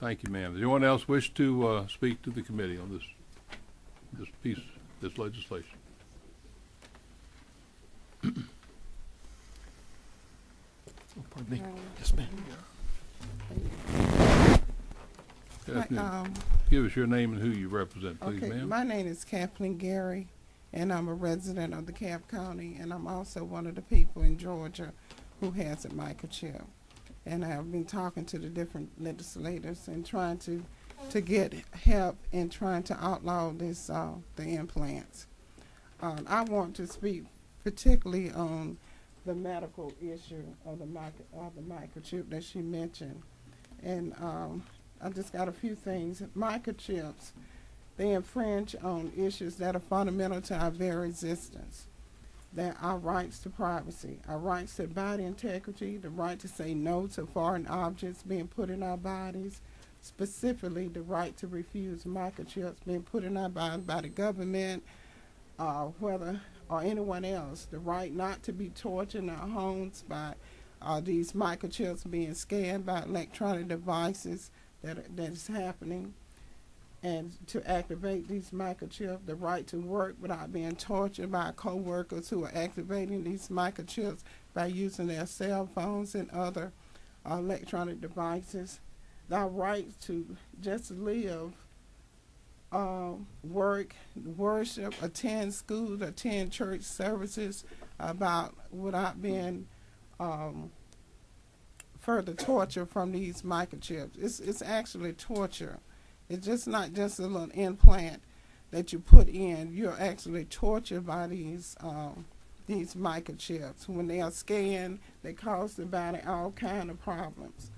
Thank you, ma'am. Does anyone else wish to, uh, speak to the committee on this, this piece, this legislation? Pardon me. Yes, ma'am. Good hi, afternoon. um, Give us your name and who you represent, please, Okay, ma'am. my name is Kathleen Gary, and I'm a resident of the DeKalb County, and I'm also one of the people in Georgia who has a microchip. And I've been talking to the different legislators and trying to, to get help in trying to outlaw this, uh, the implants. Um, I want to speak particularly on the medical issue of the micro, of the microchip that she mentioned. And, um, I just got a few things. Microchips, they infringe on issues that are fundamental to our very existence. That our rights to privacy, our rights to body integrity, the right to say no to foreign objects being put in our bodies, specifically the right to refuse microchips being put in our bodies by the government, uh, whether or anyone else, the right not to be tortured in our homes by uh, these microchips being scanned by electronic devices that that is happening, and to activate these microchips, the right to work without being tortured by coworkers who are activating these microchips by using their cell phones and other uh, electronic devices, the right to just live, uh, work, worship, attend school, attend church services, about without being um, further torture from these microchips. It's it's actually torture. It's just not just a little implant that you put in. You're actually tortured by these um, these microchips. When they are scanned, they cause the body all kind of problems.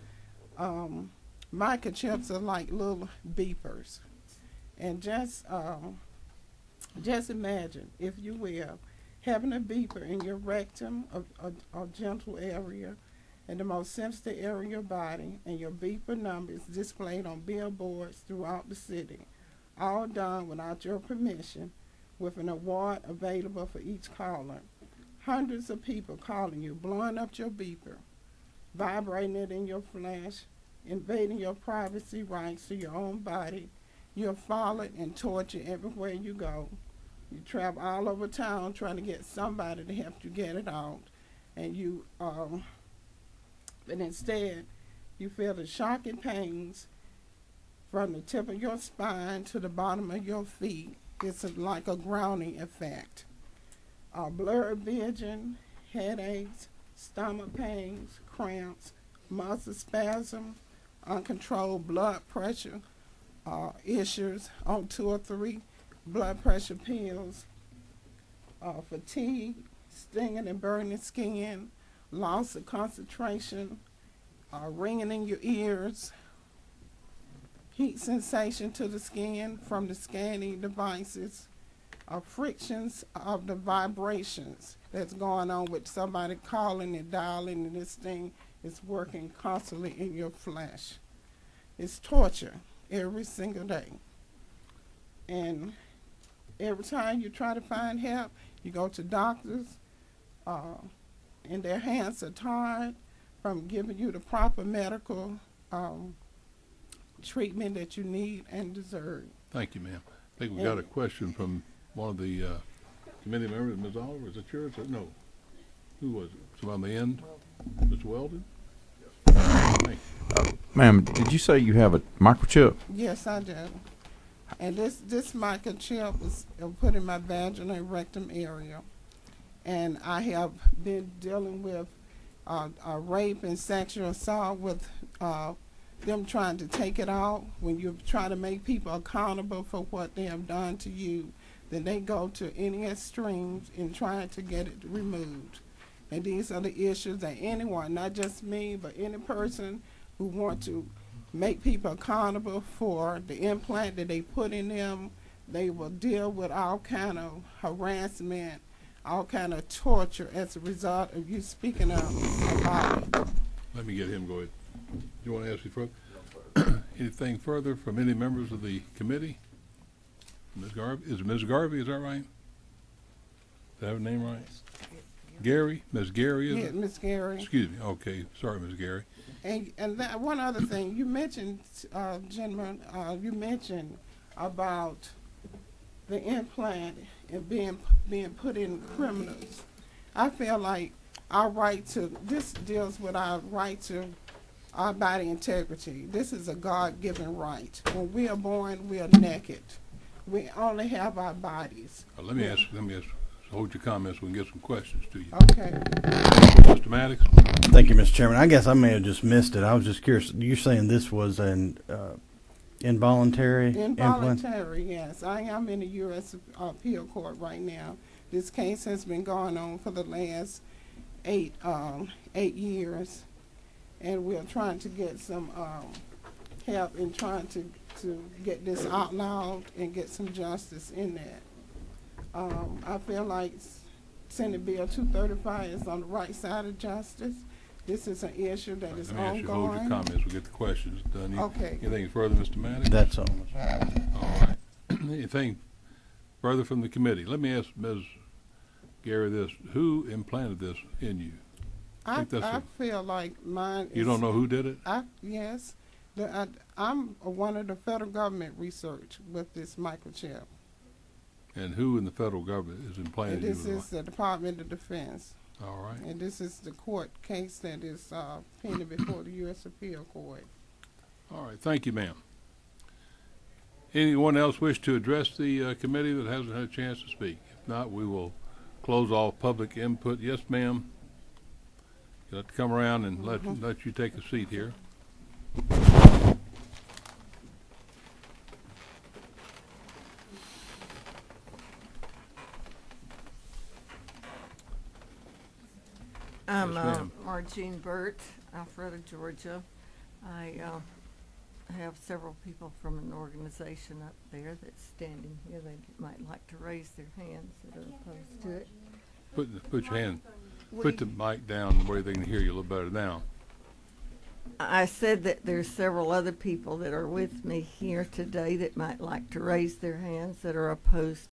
Um, microchips are like little beepers, and just um, just imagine, if you will, having a beeper in your rectum, a, a, a gentle area, and the most sensitive area of your body, and your beeper number is displayed on billboards throughout the city, all done without your permission, with an award available for each caller. Hundreds of people calling you, blowing up your beeper, vibrating it in your flesh, invading your privacy rights to your own body. You're followed and tortured everywhere you go. You travel all over town trying to get somebody to help you get it out, and you um, but instead, you feel the shocking pains from the tip of your spine to the bottom of your feet. It's like a grounding effect. Uh, blurred vision, headaches, stomach pains, cramps, muscle spasm, uncontrolled blood pressure uh, issues on two or three blood pressure pills, uh, fatigue, stinging and burning skin, loss of concentration, uh, ringing in your ears, heat sensation to the skin from the scanning devices, uh, frictions of the vibrations that's going on with somebody calling and dialing, and this thing is working constantly in your flesh. It's torture every single day. And every time you try to find help, you go to doctors, uh, and their hands are tied from giving you the proper medical um, treatment that you need and deserve. Thank you, ma'am. I think we got a question from one of the, uh, committee members, Ms. Oliver, is it yours? or No. Who was it? Somebody on the end? Mr. Weldon? Thank you. Ma'am, did you say you have a microchip? Yes, I do. And this this microchip is uh, put in my vaginal and rectum area, and I have been dealing with uh, rape and sexual assault with uh, them trying to take it out. When you try to make people accountable for what they have done to you, then they go to any extremes in trying to get it removed. And these are the issues that anyone, not just me, but any person who want to make people accountable for the implant that they put in them. They will deal with all kind of harassment, all kind of torture as a result of you speaking up about it. Let me get him, going. Do you want to ask me further? Anything further from any members of the committee? Ms. Garvey, is it Ms. Garvey, is that right? Did I have her name right? Gary, Ms. Gary, is Yeah, it? Miss Gary. Excuse me, okay, sorry, Ms. Gary. And, and that, one other thing, you mentioned, uh, gentlemen, uh, you mentioned about the implant and being, being put in criminals. I feel like our right to, this deals with our right to our body integrity. This is a God-given right. When we are born, we are naked. We only have our bodies. Uh, let me ask, let me ask, hold your comments, we can get some questions to you. Okay. Mr. Maddox? Thank you, Mr. Chairman. I guess I may have just missed it. I was just curious. You're saying this was an uh, involuntary? Involuntary, yes. I am in the U.S. appeal court right now. This case has been going on for the last eight, um, eight years. And we're trying to get some, um, help in trying to, to get this outlawed and get some justice in that. Um, I feel like Senate Bill two thirty-five is on the right side of justice. This is an issue that is Let me ask you, hold your ongoing. comments, we'll get the questions done. Okay. Anything further, Mr. Maddox? That's all. All right. Anything further from the committee? Let me ask Ms. Gary this, who implanted this in you? I, think that's I a- feel like mine is. You don't know who did it? I, yes, the, I, I'm one of the federal government research with this microchip. And who in the federal government is And implanting you? this with is the Department of Defense. All right. And this is the court case that is, uh, pending before the U.S. Appeal Court. All right, thank you, ma'am. Anyone else wish to address the uh, committee that hasn't had a chance to speak? If not, we will close off public input. Yes, ma'am? You'll have to come around and let, let you take a seat here. I'm Yes, uh, ma'am. Margene Burt, Alpharetta, Georgia. I uh, have several people from an organization up there that's standing here. They might like to raise their hands that are opposed to it. Put, the- put your hand, put the mic down where they can hear you a little better now. I said that there's several other people that are with me here today that might like to raise their hands that are opposed